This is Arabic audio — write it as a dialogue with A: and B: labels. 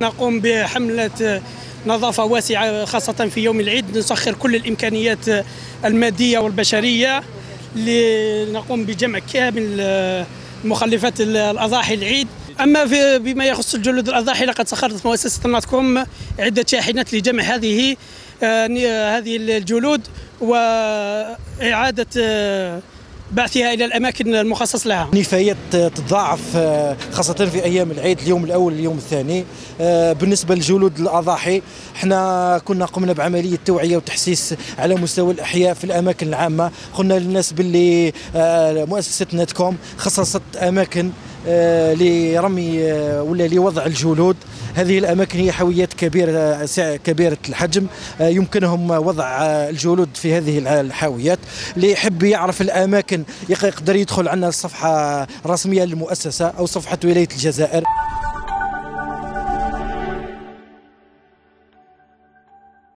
A: نقوم بحملة نظافة واسعة خاصة في يوم العيد نسخر كل الإمكانيات المادية والبشرية. لنقوم بجمع كامل مخلفات الأضاحي العيد. أما في بما يخص الجلود الأضاحي لقد سخرت مؤسسة ناتكوم عدة شاحنات لجمع هذه هذه الجلود وإعادة بعثها إلى الأماكن المخصص لها.
B: نفايات تتضاعف خاصة في أيام العيد اليوم الأول اليوم الثاني. بالنسبة لجلود الأضاحي إحنا كنا قمنا بعملية توعية وتحسيس على مستوى الأحياء في الأماكن العامة. قلنا للناس باللي مؤسسة نتكوم خصصت أماكن لرمي ولا لوضع الجلود. هذه الأماكن هي حاويات كبيرة كبيرة الحجم. يمكنهم وضع الجلود في هذه الحاويات اللي يحب يعرف الأماكن يقدر يدخل عندنا الصفحه الرسميه للمؤسسة أو صفحة ولاية الجزائر.